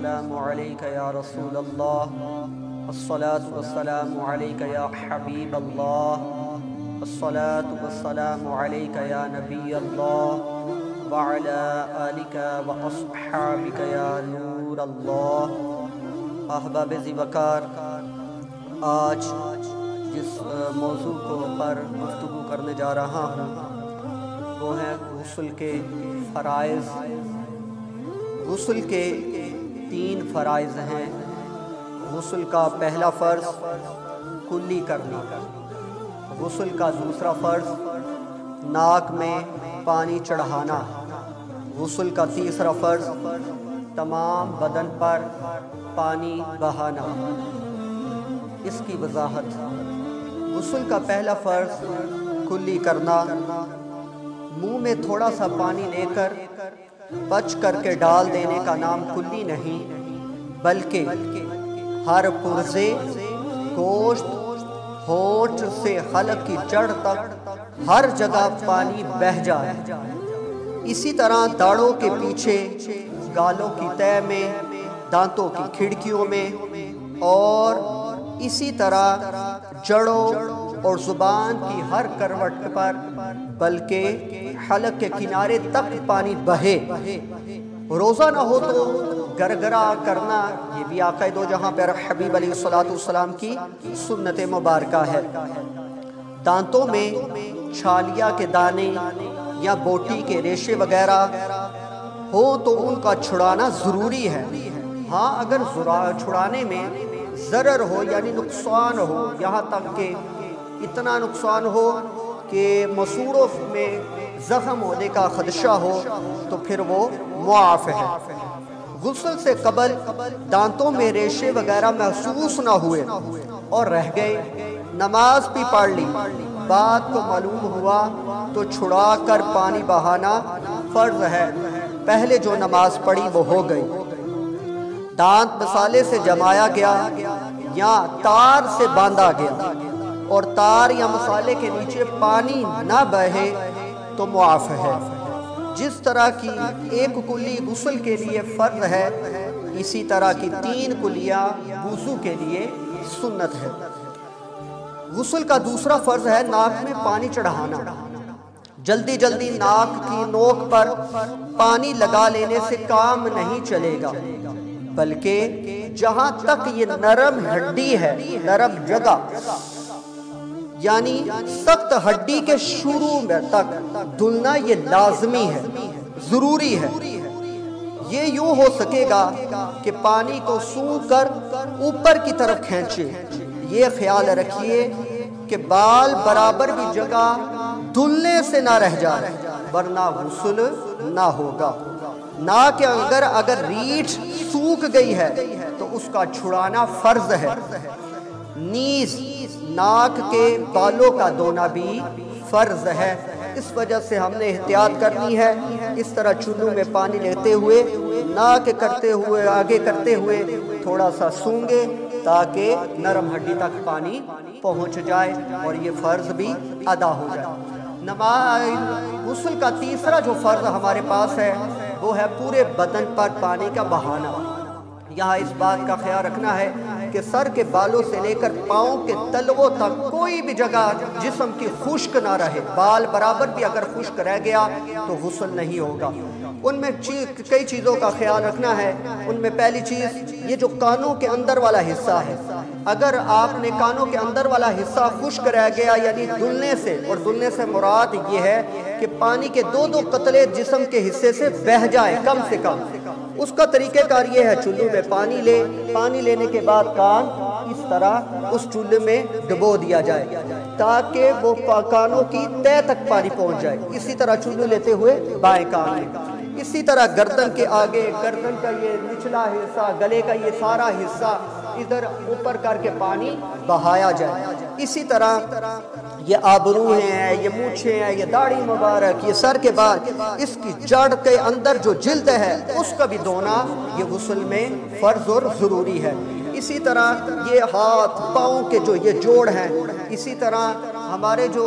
والسلام عليك يا رسول الله. الصلاة والسلام عليك يا حبيب الله. الصلاة والسلام عليك يا نبي الله. وعلى آلك وأصحابك يا نور الله. احباب زیبکار آج جس موضوع کو پر گفتگو کرنے جا رہا ہوں، وہ ہے غسل کے فرائض۔ غسل کے تین فرائض ہیں۔ غسل کا پہلا فرض، کلی کرنا۔ غسل کا دوسرا فرض، ناک میں پانی چڑھانا۔ غسل کا تیسرا فرض، تمام بدن پر پانی بہانا۔ اس کی وضاحت۔ غسل کا پہلا فرض، کلی کرنا۔ منہ میں تھوڑا سا پانی لے کر بچ کر کے ڈال دینے کا نام کلی نہیں، بلکہ ہر پرزے، گوشت، ہوٹ سے حلق کی جڑ تک ہر جگہ پانی بہ جائے۔ اسی طرح داڑوں کے پیچھے، گالوں کی تہ میں، دانتوں کی کھڑکیوں میں، اور اسی طرح جڑوں اور زبان کی ہر کروٹ پر، بلکہ حلق کے کنارے تک پانی بہے۔ روزہ نہ ہو تو گرگرا کرنا، یہ بھی آقا دو جہاں پر حبیب علیہ السلام کی سنت مبارکہ ہے۔ دانتوں میں چھالیا کے دانے یا بوٹی کے ریشے وغیرہ ہو تو ان کا چھڑانا ضروری ہے۔ ہاں اگر چھڑانے میں ضرر ہو یعنی نقصان ہو، یہاں تک کہ اتنا نقصان ہو کہ مسوڑوں میں زخم ہونے کا خدشہ ہو تو پھر وہ معاف ہے۔ غسل سے قبل دانتوں میں ریشے وغیرہ محسوس نہ ہوئے اور رہ گئے۔ نماز بھی پڑھ لی۔ بات کو معلوم ہوا تو چھڑا کر پانی بہانا فرض ہے۔ پہلے جو نماز پڑھی وہ ہو گئی۔ دانت مسالے سے جمایا گیا یا تار سے باندھا گیا۔ اور تار یا مسالے کے نیچے پانی نہ بہے تو معاف ہے۔ جس طرح کی ایک کلی غسل کے لیے فرض ہے، اسی طرح کی تین کلیاں وضو کے لیے سنت ہے۔ غسل کا دوسرا فرض ہے ناک میں پانی چڑھانا۔ جلدی جلدی ناک کی نوک پر پانی لگا لینے سے کام نہیں چلے گا، بلکہ جہاں تک یہ نرم ہڈی ہے، نرم جگہ یعنی سخت ہڈی کے شروع میں تک دلنا یہ لازمی ہے، ضروری ہے۔ یہ یوں ہو سکے گا کہ پانی کو سو کر اوپر کی طرف کھینچے۔ یہ خیال رکھیے کہ بال برابر بھی جگہ دلنے سے نہ رہ جائے، ورنہ غسل نہ ہوگا۔ نہ کہ اگر اگر ریٹھ سوکھ گئی ہے تو اس کا چھڑانا فرض ہے۔ نیز ناک کے بالوں کا دونا بھی فرض ہے۔ اس وجہ سے ہم نے احتیاط کرنی ہے۔ اس طرح چلو میں پانی لیتے ہوئے، ناک کرتے ہوئے، آگے کرتے ہوئے تھوڑا سا سونگے تاکہ نرم ہڈی تک پانی پہنچ جائے اور یہ فرض بھی ادا ہو جائے۔ نماز، غسل کا تیسرا جو فرض ہمارے پاس ہے، وہ ہے پورے بدن پر پانی کا بہانا یہاں اس بات کا خیال رکھنا ہے کہ سر کے بالوں سے لے کر پاؤں کے تلووں تک کوئی بھی جگہ جسم کی خشک نہ رہے۔ بال برابر بھی اگر خشک رہ گیا تو غسل نہیں ہوگا۔ ان میں کئی چیزوں کا خیال رکھنا ہے۔ ان میں پہلی چیز، یہ جو کانوں کے اندر والا حصہ ہے۔ اگر آپ نے کانوں کے اندر والا حصہ خشک رہ گیا یعنی دلنے سے، اور دلنے سے مراد یہ ہے کہ پانی کے دو دو قطلے جسم کے حصے سے بہ جائیں کم سے کم۔ اس کا طریقہ کار یہ ہے چلو میں پانی لے، پانی لینے کے بعد کان اس طرح اس چولہے میں ڈبو دیا جائے تاکہ وہ کانوں کی تہ تک پانی پہنچ جائے۔ اسی طرح چولہے لیتے ہوئے بائیں کان میں۔ اسی طرح گردن کے آگے، گردن کا یہ نچلا حصہ، گلے کا یہ سارا حصہ ادھر اوپر کر کے پانی بہایا جائے۔ اسی طرح یہ آبرو ہیں، یہ مونچھیں ہیں، یہ داڑھی مبارک، یہ سر کے بعد اس کی جڑ کے اندر جو جلد ہے، اس کا بھی دھونا یہ غسل میں فرض اور ضروری ہے۔ اسی طرح یہ ہاتھ، پاؤں کے جو یہ جوڑ ہیں، اسی طرح ہمارے جو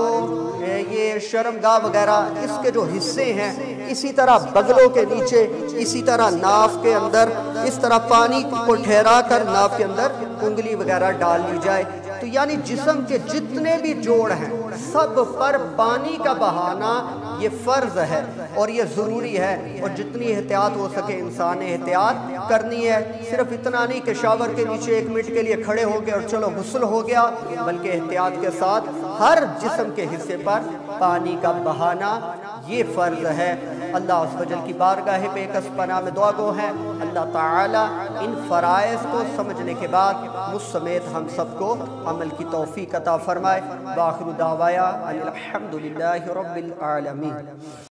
یہ شرمگاہ وغیرہ، اس کے جو حصے ہیں اسی طرح بغلوں کے نیچے، اسی طرح ناف کے اندر، اس طرح پانی کو ٹھہرا کر ناف کے اندر انگلی وغیرہ ڈال لی جائے۔ تو یعنی جسم کے جتنے بھی جوڑ ہیں، سب پر پانی کا بہانا یہ فرض ہے اور یہ ضروری ہے۔ اور جتنی احتیاط ہو سکے انسان احتیاط کرنی ہے۔ صرف اتنا نہیں کہ شاور کے نیچے ایک منٹ کے لیے کھڑے ہو گئے اور چلو غسل ہو گیا، بلکہ احتیاط کے ساتھ ہر جسم کے حصے پر پانی کا بہانا یہ فرض ہے۔ اللہ عز و جل کی بارگاہ پہ ایک پناہ میں دعا گو ہیں۔ اللہ تعالی ان فرائض کو سمجھنے کے بعد مجھ سمیت ہم سب کو عمل کی توفیق عطا فرمائے۔ باخر دعوایا الحمدللہ رب العالمین۔